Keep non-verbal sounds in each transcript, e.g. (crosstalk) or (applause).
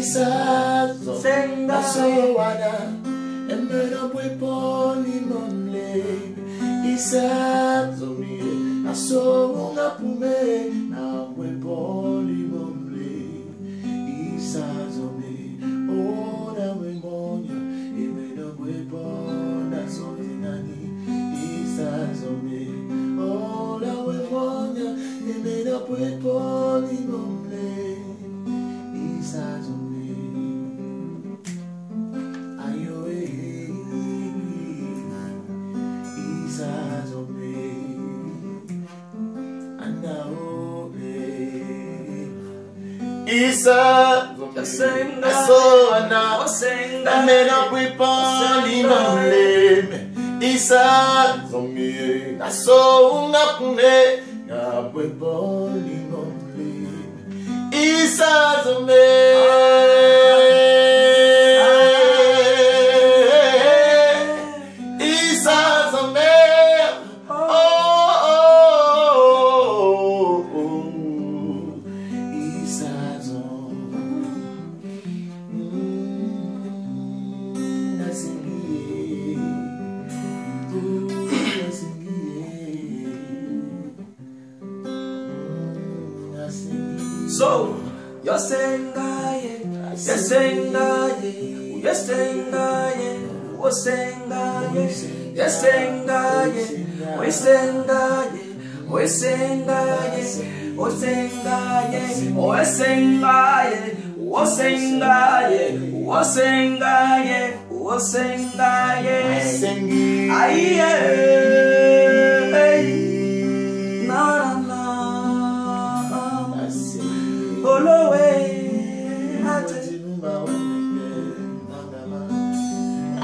isazo Senga. nasowana emena bweponi nomle isazo mie nasonga pume na bweponi nomle isazo me ona wemonya emena bwepona sozinani isazo me ona wemonya emena bweponi nomle isazo isa asona amena bwipa lima mleme isa zomie nasounga kune ngabwipa lima mleme isa zomie So, yasengaye, yasengaye, yasengaye, wasengaye, yasengaye, wasengaye, wasengaye, wasengaye, wasengaye, wasengaye, wasengaye, wasengaye. Aye,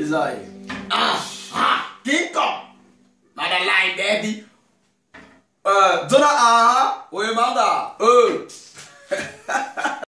is like, ah, ah, King Kong. Not a lie, baby. Uh, Jonah, ah, we mother. Oh. (laughs)